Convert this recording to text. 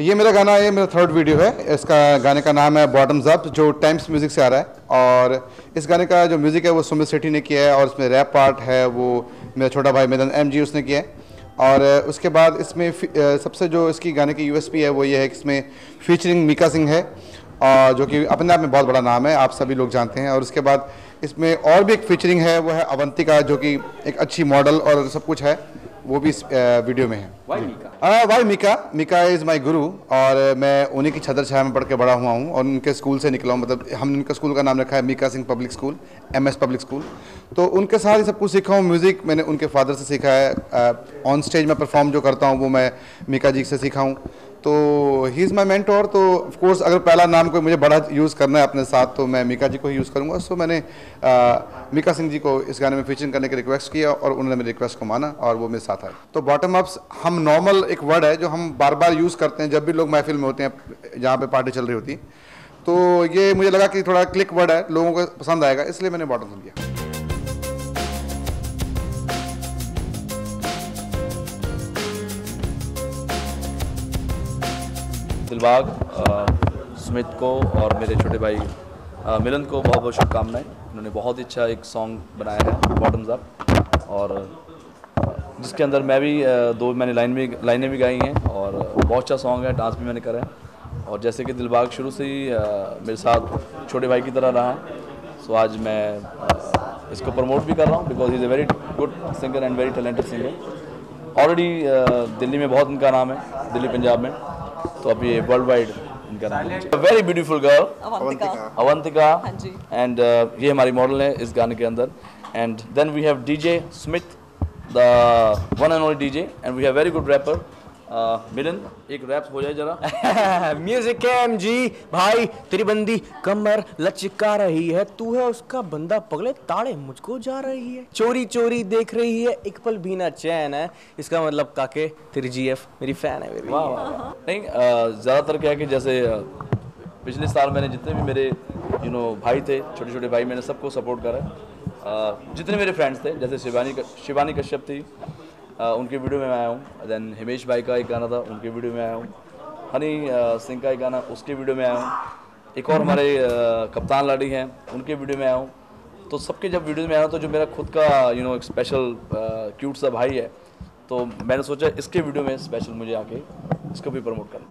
ये मेरा गाना, ये मेरा थर्ड वीडियो है। इसका गाने का नाम है बॉटम्स अप जो टाइम्स म्यूज़िक से आ रहा है। और इस गाने का जो म्यूज़िक है, वो सुमित सेठी ने किया है और इसमें रैप पार्ट है, वो मेरा छोटा भाई मेदन एम जी उसने किया है। और उसके बाद इसमें सबसे जो इसकी गाने की यूएसपी है, वो ये है कि इसमें फीचरिंग मीका सिंह है। और जो कि अपने आप में बहुत बड़ा नाम है, आप सभी लोग जानते हैं। और उसके बाद इसमें और भी एक फीचरिंग है, वो है अवंतिका, जो कि एक अच्छी मॉडल और सब कुछ है। वो भी इस वीडियो में है। Why Mika Mika is my guru और मैं उन्हीं की छतर छाया में पढ़ के बड़ा हुआ हूँ और उनके स्कूल से निकला हूँ। मतलब हमने उनके स्कूल का नाम रखा है Mika Singh public school M S public school तो उनके साथ ही सब कुछ सीखा हूँ। म्यूज़िक मैंने उनके फादर से सीखा है। ऑन स्टेज में परफॉर्म जो करता हूँ वो मैं मीका जी से सीखा हूँ। तो ही इज़ माई मेंटोर तो ऑफकोर्स अगर पहला नाम कोई मुझे बड़ा यूज़ करना है अपने साथ तो मैं मीका जी को ही यूज़ करूँगा। सो मैंने आ, मीका सिंह जी को इस गाने में फीचरिंग करने की रिक्वेस्ट किया और उन्होंने मेरी रिक्वेस्ट को माना और वो मेरे साथ आए। तो बॉटम अप्स हम नॉर्मल एक वर्ड है जो हम बार बार यूज़ करते हैं जब भी लोग महफिल में होते हैं जहाँ पर पार्टी चल रही होती। तो ये मुझे लगा कि थोड़ा क्लिक वर्ड है लोगों को पसंद आएगा इसलिए मैंने बॉटम लिया दिलबाग सुमित को और मेरे छोटे भाई आ, मिलन को बहुत बहुत शुभकामनाएँ। उन्होंने बहुत ही अच्छा एक सॉन्ग बनाया है बॉटम्स अप और जिसके अंदर मैं भी दो मैंने लाइन भी लाइनें भी गाई हैं और बहुत अच्छा सॉन्ग है डांस भी मैंने करा है। और जैसे कि दिलबाग शुरू से ही मेरे साथ छोटे भाई की तरह रहा। है सो आज मैं इसको प्रमोट भी कर रहा हूँ because is a very good singer and very talented singer already Delhi में बहुत इनका नाम है दिल्ली पंजाब में। तो अभी वर्ल्ड वाइड इनका नाम है। Very beautiful girl Avantika. Avantika. हाँ जी। एंड ये हमारी मॉडल है इस गाने के अंदर। And then we have DJ Smith the one and only DJ and we have very good rapper Milan एक रैप हो जाए जरा। म्यूज़िक एम जी भाई तेरी बंदी कमर लचका रही है। तू है उसका बंदा पगले ताड़े मुझको जा रही है। चोरी चोरी देख रही है एक पल भी ना चैन है। इसका मतलब काके तेरी जीएफ मेरी फ़ैन है बेबी वाह। नहीं ज़्यादातर क्या है कि जैसे पिछले साल मैंने जितने भी मेरे यू नो भाई थे छोटे छोटे भाई मैंने सबको सपोर्ट करा जितने मेरे फ्रेंड्स थे जैसे शिवानी शिवानी कश्यप थी उनके वीडियो में आया हूँ। देन हिमेश भाई का एक गाना था, उनके वीडियो में आया हूँ। हनी सिंह का एक गाना, उसके वीडियो में आया हूँ। एक और हमारे कप्तान लाड़ी हैं, उनके वीडियो में आया हूँ। तो सबके जब वीडियो में आया तो जो मेरा खुद का यू नो एक स्पेशल क्यूट सा भाई है तो मैंने सोचा इसके वीडियो में स्पेशल मुझे आके इसको भी प्रमोट करना